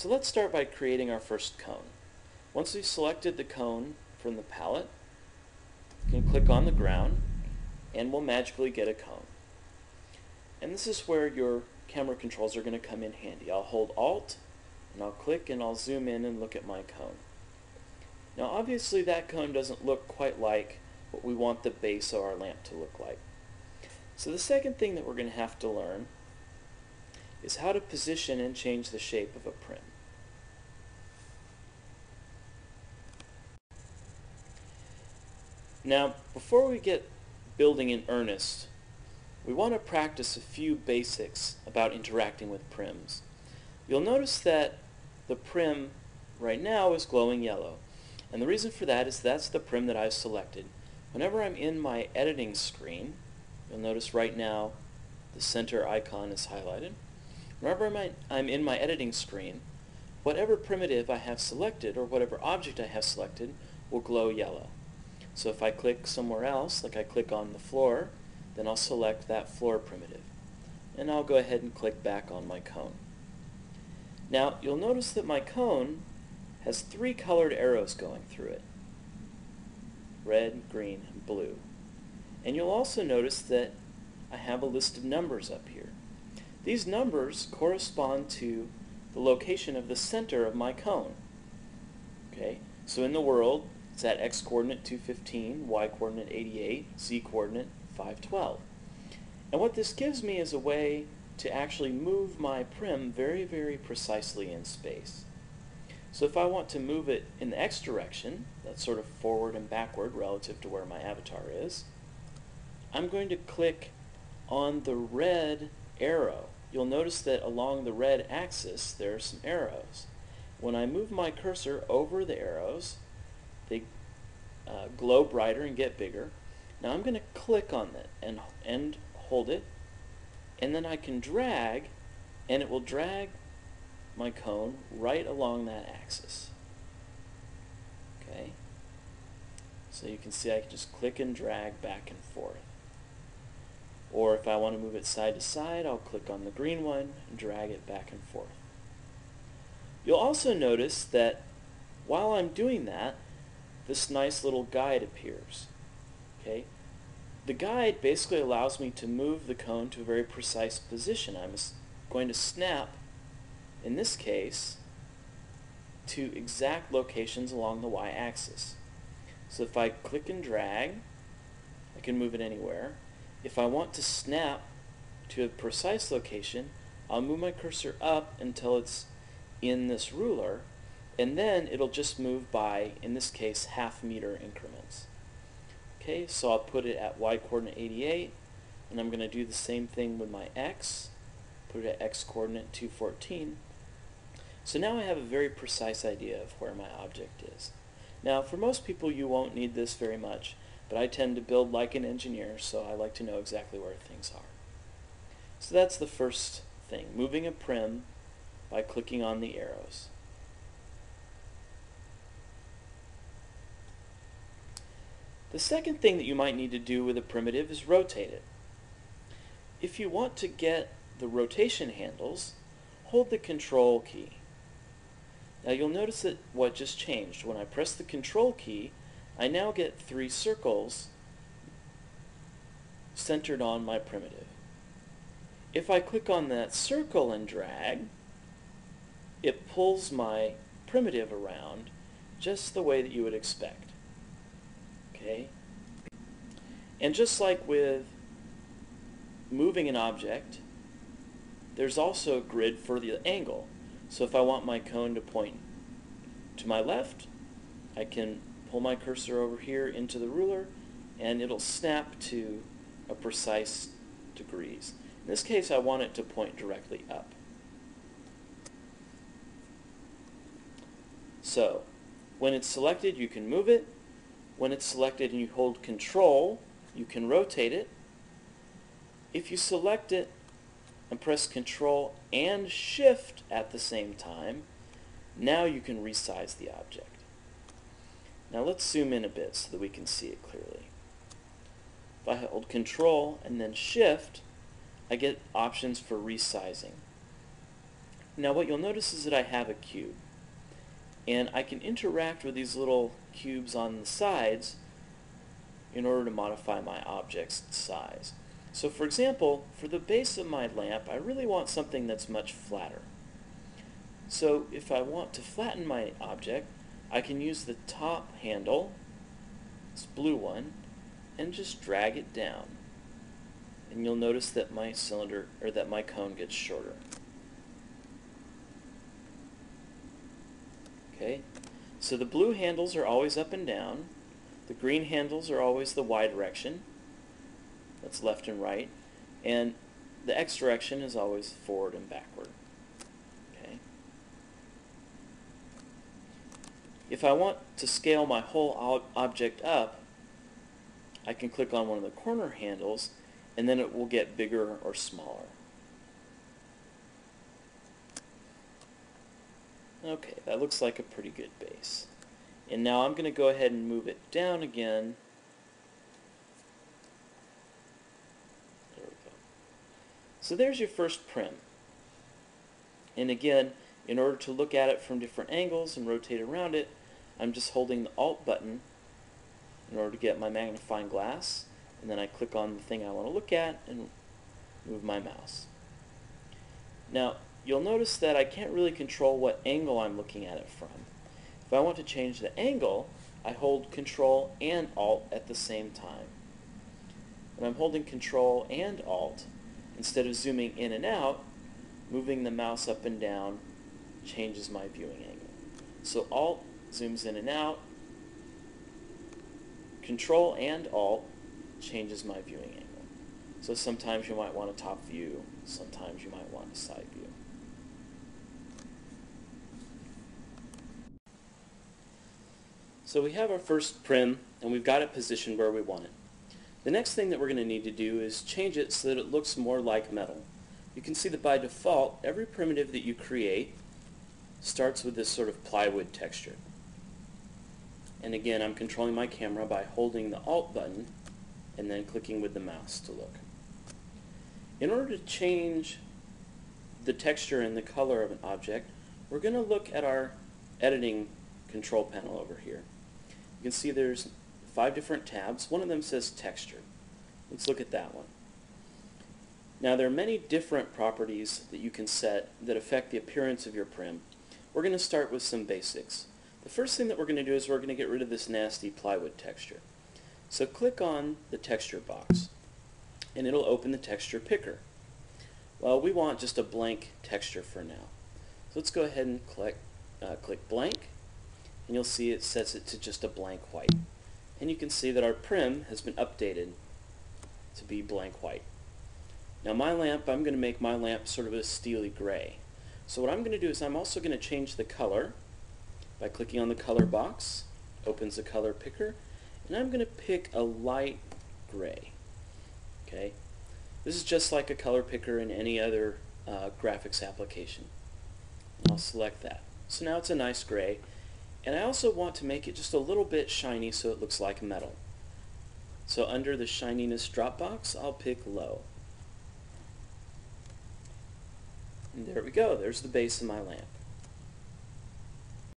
So let's start by creating our first cone. Once we've selected the cone from the palette, you can click on the ground and we'll magically get a cone. And this is where your camera controls are going to come in handy. I'll hold Alt and I'll click and I'll zoom in and look at my cone. Now obviously that cone doesn't look quite like what we want the base of our lamp to look like. So the second thing that we're going to have to learn is how to position and change the shape of a prim. Now, before we get building in earnest, we want to practice a few basics about interacting with prims. You'll notice that the prim right now is glowing yellow. And the reason for that is that's the prim that I've selected. Whenever I'm in my editing screen, you'll notice right now the center icon is highlighted. Whenever I'm in my editing screen, whatever primitive I have selected or whatever object I have selected will glow yellow. So if I click somewhere else, like I click on the floor, then I'll select that floor primitive. And I'll go ahead and click back on my cone. Now you'll notice that my cone has three colored arrows going through it. Red, green, and blue. And you'll also notice that I have a list of numbers up here. These numbers correspond to the location of the center of my cone. Okay, so in the world, it's at x coordinate 215, y coordinate 88, z coordinate 512. And what this gives me is a way to actually move my prim very, very precisely in space. So if I want to move it in the x direction, that's sort of forward and backward relative to where my avatar is, I'm going to click on the red arrow. You'll notice that along the red axis there are some arrows. When I move my cursor over the arrows, they uh, glow brighter and get bigger. Now I'm going to click on it and, and hold it, and then I can drag, and it will drag my cone right along that axis. Okay? So you can see I can just click and drag back and forth. Or if I want to move it side to side, I'll click on the green one and drag it back and forth. You'll also notice that while I'm doing that, this nice little guide appears. Okay? The guide basically allows me to move the cone to a very precise position. I'm going to snap in this case, to exact locations along the y-axis. So if I click and drag, I can move it anywhere. If I want to snap to a precise location, I'll move my cursor up until it's in this ruler, and then it'll just move by, in this case, half meter increments. Okay, so I'll put it at y coordinate 88, and I'm going to do the same thing with my x, put it at x coordinate 214, so now I have a very precise idea of where my object is. Now for most people you won't need this very much, but I tend to build like an engineer, so I like to know exactly where things are. So that's the first thing, moving a prim by clicking on the arrows. The second thing that you might need to do with a primitive is rotate it. If you want to get the rotation handles, hold the control key. Now you'll notice that what just changed. When I press the control key, I now get three circles centered on my primitive. If I click on that circle and drag, it pulls my primitive around just the way that you would expect. Okay? And just like with moving an object, there's also a grid for the angle. So if I want my cone to point to my left, I can pull my cursor over here into the ruler and it'll snap to a precise degrees. In this case I want it to point directly up. So when it's selected you can move it. When it's selected and you hold control you can rotate it. If you select it and press Control and Shift at the same time, now you can resize the object. Now let's zoom in a bit so that we can see it clearly. If I hold Control and then Shift, I get options for resizing. Now what you'll notice is that I have a cube. And I can interact with these little cubes on the sides in order to modify my object's size. So for example, for the base of my lamp, I really want something that's much flatter. So if I want to flatten my object, I can use the top handle, this blue one, and just drag it down. And you'll notice that my cylinder, or that my cone gets shorter. Okay, so the blue handles are always up and down. The green handles are always the Y direction. That's left and right. And the X direction is always forward and backward. Okay. If I want to scale my whole object up, I can click on one of the corner handles and then it will get bigger or smaller. Okay, that looks like a pretty good And now I'm going to go ahead and move it down again. There we go. So there's your first prim. And again, in order to look at it from different angles and rotate around it, I'm just holding the Alt button in order to get my magnifying glass. And then I click on the thing I want to look at and move my mouse. Now, you'll notice that I can't really control what angle I'm looking at it from. If I want to change the angle, I hold Control and Alt at the same time. When I'm holding Control and Alt, instead of zooming in and out, moving the mouse up and down changes my viewing angle. So Alt zooms in and out, Control and Alt changes my viewing angle. So sometimes you might want a top view, sometimes you might want a side view. So we have our first prim, and we've got it positioned where we want it. The next thing that we're going to need to do is change it so that it looks more like metal. You can see that by default, every primitive that you create starts with this sort of plywood texture. And again, I'm controlling my camera by holding the Alt button and then clicking with the mouse to look. In order to change the texture and the color of an object, we're going to look at our editing control panel over here. You can see there's five different tabs. One of them says texture. Let's look at that one. Now there are many different properties that you can set that affect the appearance of your prim. We're going to start with some basics. The first thing that we're going to do is we're going to get rid of this nasty plywood texture. So click on the texture box and it'll open the texture picker. Well, we want just a blank texture for now. So let's go ahead and click, uh, click blank and you'll see it sets it to just a blank white. And you can see that our prim has been updated to be blank white. Now my lamp, I'm going to make my lamp sort of a steely gray. So what I'm going to do is I'm also going to change the color by clicking on the color box, opens the color picker, and I'm going to pick a light gray. Okay, This is just like a color picker in any other uh, graphics application. I'll select that. So now it's a nice gray. And I also want to make it just a little bit shiny so it looks like metal. So under the shininess drop box, I'll pick low. And there we go. There's the base of my lamp.